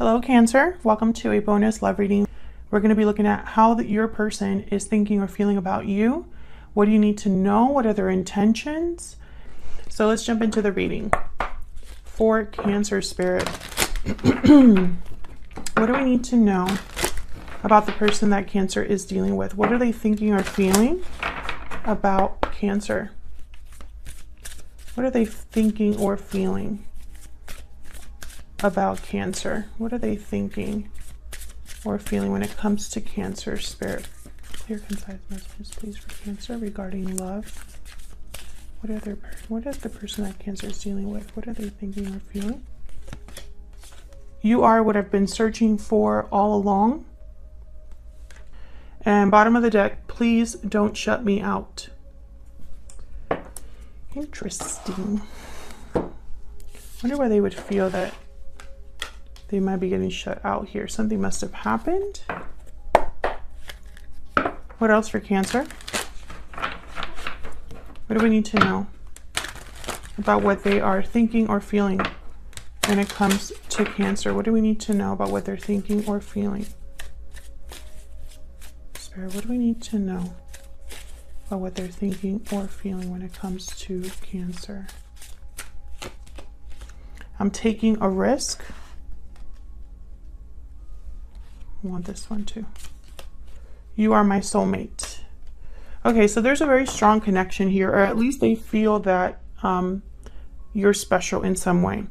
Hello, Cancer. Welcome to a bonus love reading. We're going to be looking at how the, your person is thinking or feeling about you. What do you need to know? What are their intentions? So let's jump into the reading. For Cancer Spirit, what do we need to know about the person that Cancer is dealing with? What are they thinking or feeling about Cancer? What are they thinking or feeling about Cancer? What are they thinking or feeling when it comes to Cancer Spirit? Clear, concise messages, please, for Cancer regarding love. What are their what is the person that Cancer is dealing with? What are they thinking or feeling? You are what I've been searching for all along. And bottom of the deck, please don't shut me out. Interesting. Wonder why they would feel that they might be getting shut out here. Something must have happened. What else for Cancer? What do we need to know about what they are thinking or feeling when it comes to Cancer? What do we need to know about what they're thinking or feeling? Spirit, what do we need to know about what they're thinking or feeling when it comes to Cancer? I'm taking a risk. I want this one too. You are my soulmate. Okay, so there's a very strong connection here, or at least they feel that um, you're special in some way.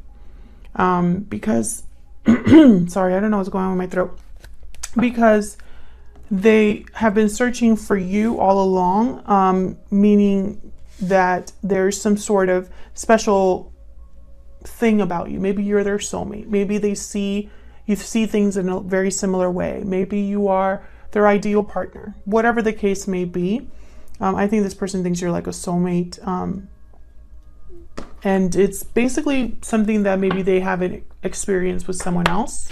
Um, because, sorry, I don't know what's going on with my throat. Because they have been searching for you all along, um, meaning that there's some sort of special thing about you. Maybe you're their soulmate. Maybe they see you see things in a very similar way. Maybe you are their ideal partner. Whatever the case may be, um, I think this person thinks you're like a soulmate. Um, and it's basically something that maybe they haven't experienced with someone else.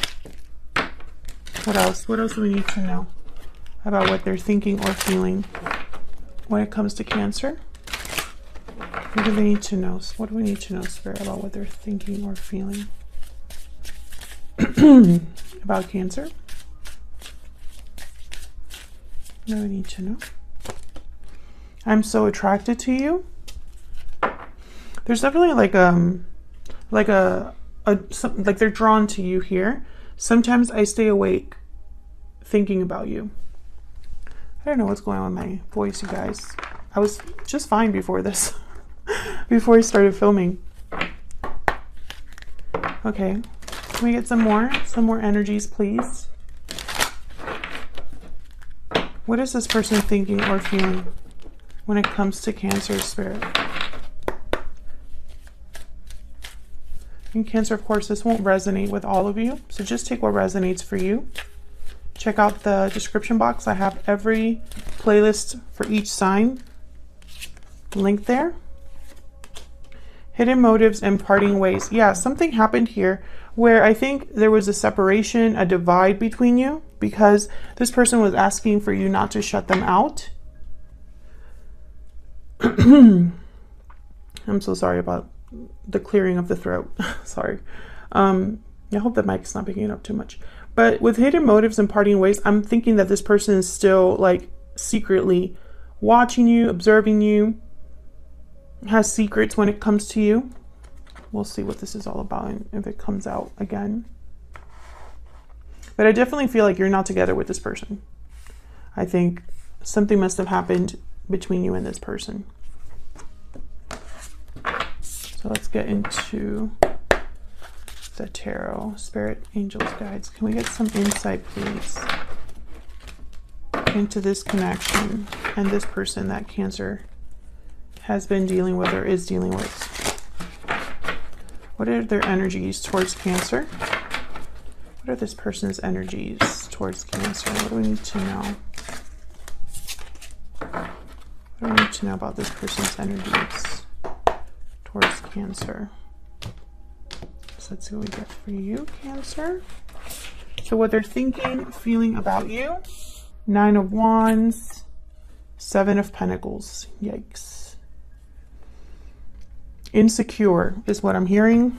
What else? What else do we need to know about what they're thinking or feeling when it comes to Cancer? What do they need to know? What do we need to know, Spirit, about what they're thinking or feeling about Cancer? Do need to know? I'm so attracted to you. There's definitely like um like a a some, like they're drawn to you here. Sometimes I stay awake thinking about you. I don't know what's going on with my voice, you guys. I was just fine before this. before I started filming. Okay. Can we get some more? Some more energies, please. What is this person thinking or feeling? when it comes to Cancer spirit. In Cancer, of course, this won't resonate with all of you, so just take what resonates for you. Check out the description box. I have every playlist for each sign linked there. Hidden motives and parting ways. Yeah, something happened here where I think there was a separation, a divide between you because this person was asking for you not to shut them out I'm so sorry about the clearing of the throat. sorry. Um, I hope that mic's not picking it up too much. But with hidden motives and parting ways, I'm thinking that this person is still like secretly watching you, observing you, has secrets when it comes to you. We'll see what this is all about and if it comes out again. But I definitely feel like you're not together with this person. I think something must have happened between you and this person. So let's get into the tarot. Spirit, angels, guides. Can we get some insight, please, into this connection and this person that Cancer has been dealing with or is dealing with? What are their energies towards Cancer? What are this person's energies towards Cancer? What do we need to know? What do we need to know about this person's energies towards Cancer? So let's see what we get for you, Cancer. So what they're thinking, feeling about you. Nine of Wands, Seven of Pentacles. Yikes insecure is what I'm hearing.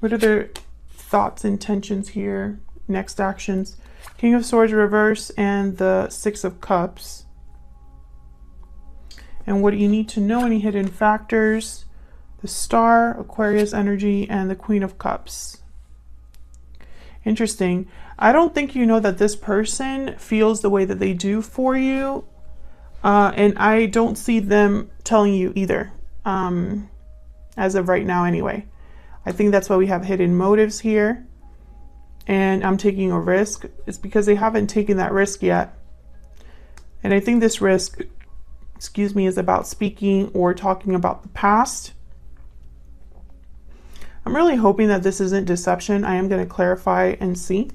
What are their thoughts, intentions here? Next actions. King of Swords reverse and the Six of Cups. And what do you need to know? Any hidden factors? The Star, Aquarius energy, and the Queen of Cups. Interesting. I don't think you know that this person feels the way that they do for you. Uh, and I don't see them telling you either. Um, as of right now, anyway. I think that's why we have hidden motives here. And I'm taking a risk. It's because they haven't taken that risk yet. And I think this risk, excuse me, is about speaking or talking about the past. I'm really hoping that this isn't deception. I am going to clarify and see.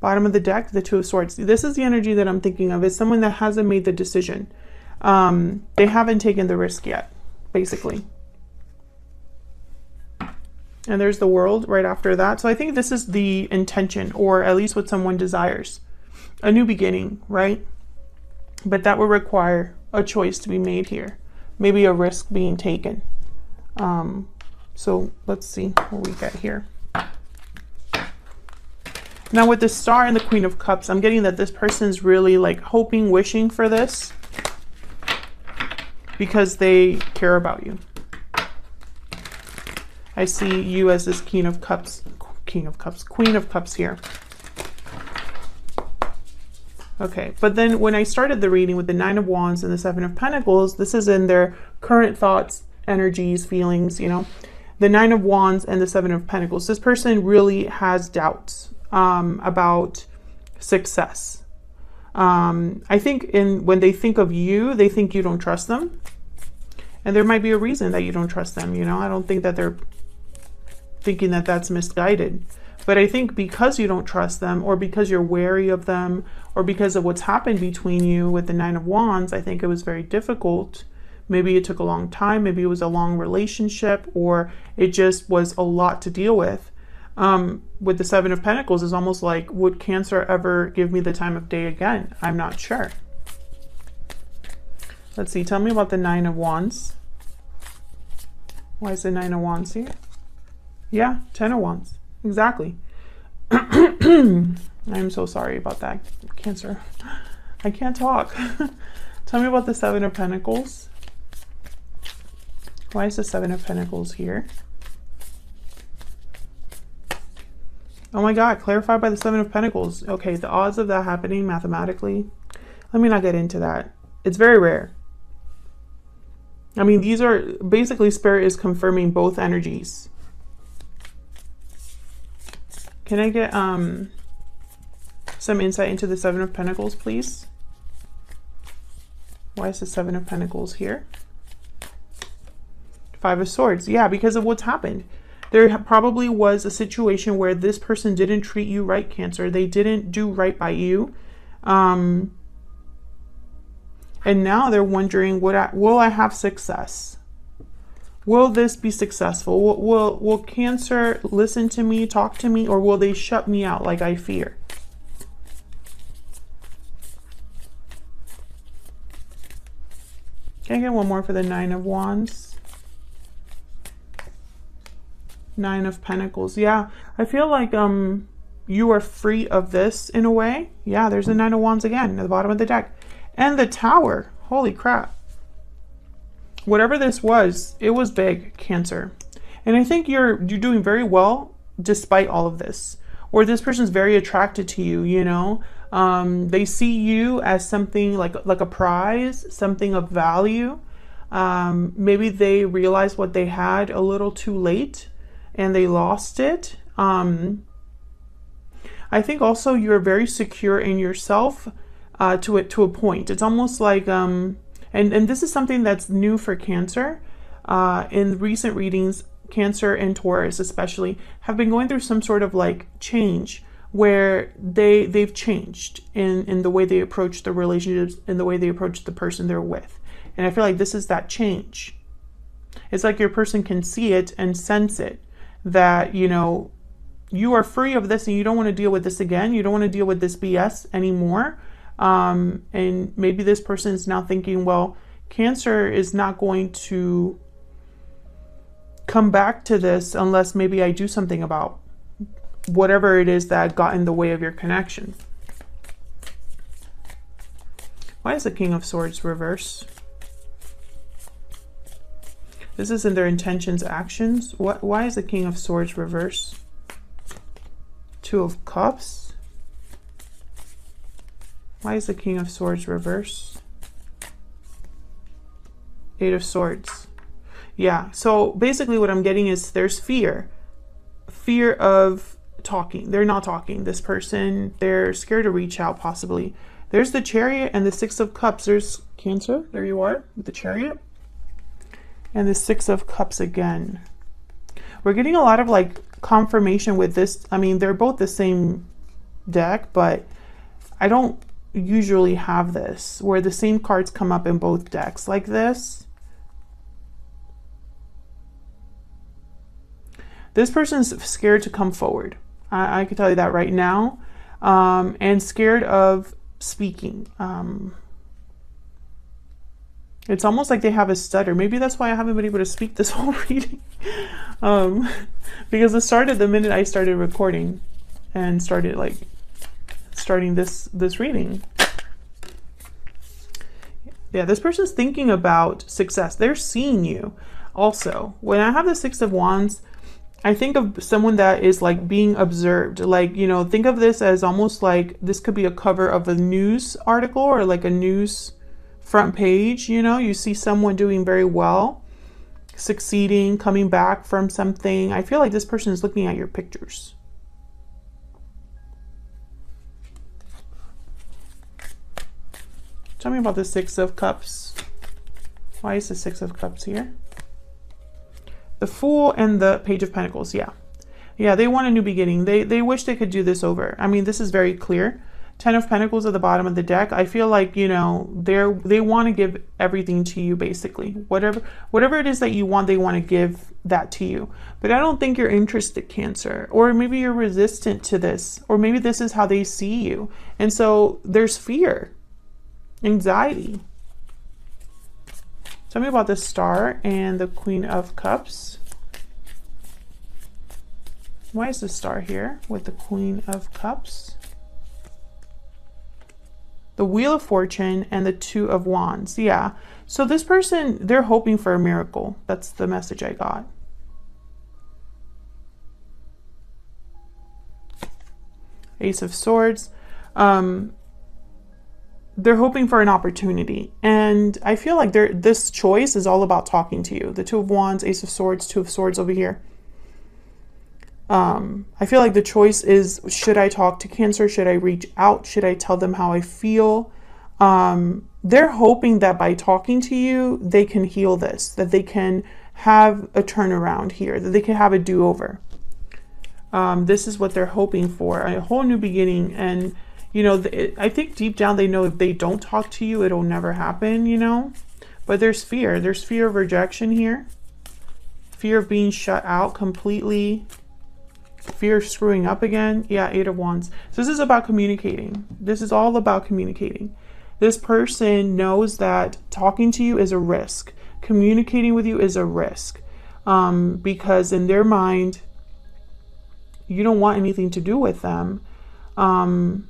Bottom of the deck, the Two of Swords. This is the energy that I'm thinking of. Is someone that hasn't made the decision. Um, they haven't taken the risk yet, basically and there's the world right after that. So I think this is the intention, or at least what someone desires a new beginning, right? But that would require a choice to be made here, maybe a risk being taken. Um, so let's see what we get here. Now with the star and the queen of cups, I'm getting that this person's really like hoping, wishing for this because they care about you. I see you as this King of Cups, King of Cups, Queen of Cups here. Okay, but then when I started the reading with the Nine of Wands and the Seven of Pentacles, this is in their current thoughts, energies, feelings, you know. The Nine of Wands and the Seven of Pentacles. This person really has doubts um, about success. Um, I think in when they think of you, they think you don't trust them. And there might be a reason that you don't trust them, you know. I don't think that they're thinking that that's misguided. But I think because you don't trust them, or because you're wary of them, or because of what's happened between you with the Nine of Wands, I think it was very difficult. Maybe it took a long time, maybe it was a long relationship, or it just was a lot to deal with. Um, with the Seven of Pentacles, is almost like, would Cancer ever give me the time of day again? I'm not sure. Let's see, tell me about the Nine of Wands. Why is the Nine of Wands here? Yeah, ten of wands. Exactly. I'm so sorry about that, Cancer. I can't talk. Tell me about the Seven of Pentacles. Why is the Seven of Pentacles here? Oh my God, clarified by the Seven of Pentacles. Okay, the odds of that happening mathematically, let me not get into that. It's very rare. I mean, these are basically Spirit is confirming both energies. Can I get um some insight into the Seven of Pentacles, please? Why is the Seven of Pentacles here? Five of Swords. Yeah, because of what's happened. There probably was a situation where this person didn't treat you right, Cancer. They didn't do right by you. Um, and now they're wondering, would I, will I have success? Will this be successful? Will, will, will Cancer listen to me, talk to me, or will they shut me out like I fear? Can I get one more for the Nine of Wands? Nine of Pentacles. Yeah, I feel like um you are free of this in a way. Yeah, there's the Nine of Wands again at the bottom of the deck. And the Tower. Holy crap whatever this was, it was big, Cancer. And I think you're you're doing very well despite all of this. Or this person's very attracted to you, you know? Um, they see you as something like like a prize, something of value. Um, maybe they realized what they had a little too late and they lost it. Um, I think also you're very secure in yourself uh, to it to a point. It's almost like um, and, and this is something that's new for Cancer. Uh, in recent readings, Cancer and Taurus especially have been going through some sort of like change where they they've changed in in the way they approach the relationships in the way they approach the person they're with. And I feel like this is that change. It's like your person can see it and sense it that, you know, you are free of this and you don't want to deal with this again. You don't want to deal with this BS anymore. Um, and maybe this person is now thinking, well, Cancer is not going to come back to this unless maybe I do something about whatever it is that got in the way of your connection. Why is the King of Swords reverse? This isn't their intentions, actions. What? Why is the King of Swords reverse? Two of Cups. Why is the King of Swords reverse? Eight of Swords. Yeah, so basically what I'm getting is there's fear. Fear of talking. They're not talking. This person, they're scared to reach out possibly. There's the chariot and the six of cups. There's Cancer. There you are with the chariot. And the six of cups again. We're getting a lot of like confirmation with this. I mean, they're both the same deck, but I don't usually have this where the same cards come up in both decks like this. This person's scared to come forward. I, I can tell you that right now. Um, and scared of speaking. Um, it's almost like they have a stutter. Maybe that's why I haven't been able to speak this whole reading. um, because it started the minute I started recording and started like starting this this reading. Yeah, this person's thinking about success. They're seeing you. Also, when I have the Six of Wands, I think of someone that is like being observed. Like, you know, think of this as almost like this could be a cover of a news article or like a news front page. You know, you see someone doing very well, succeeding, coming back from something. I feel like this person is looking at your pictures. Tell me about the Six of Cups. Why is the Six of Cups here? The Fool and the Page of Pentacles, yeah. Yeah, they want a new beginning. They they wish they could do this over. I mean, this is very clear. Ten of Pentacles at the bottom of the deck. I feel like, you know, they're they want to give everything to you basically. Whatever whatever it is that you want, they want to give that to you. But I don't think you're interested, Cancer. Or maybe you're resistant to this. Or maybe this is how they see you. And so there's fear, anxiety. Tell me about the Star and the Queen of Cups. Why is the Star here with the Queen of Cups? The Wheel of Fortune and the Two of Wands. Yeah. So this person, they're hoping for a miracle. That's the message I got. Ace of Swords. Um, they're hoping for an opportunity. And I feel like this choice is all about talking to you. The Two of Wands, Ace of Swords, Two of Swords over here. Um, I feel like the choice is should I talk to Cancer? Should I reach out? Should I tell them how I feel? Um, they're hoping that by talking to you, they can heal this, that they can have a turnaround here, that they can have a do over. Um, this is what they're hoping for a whole new beginning. And you know, I think deep down they know if they don't talk to you, it'll never happen, you know? But there's fear. There's fear of rejection here. Fear of being shut out completely. Fear screwing up again. Yeah, Eight of Wands. So this is about communicating. This is all about communicating. This person knows that talking to you is a risk. Communicating with you is a risk. Um, because in their mind, you don't want anything to do with them. Um,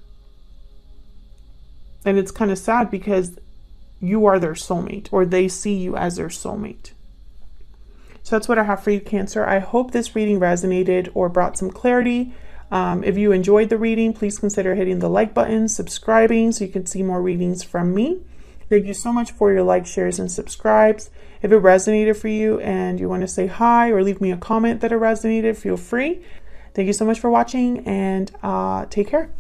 and it's kind of sad because you are their soulmate or they see you as their soulmate. So that's what I have for you, Cancer. I hope this reading resonated or brought some clarity. Um, if you enjoyed the reading, please consider hitting the like button, subscribing so you can see more readings from me. Thank you so much for your likes, shares, and subscribes. If it resonated for you and you want to say hi or leave me a comment that it resonated, feel free. Thank you so much for watching and uh, take care.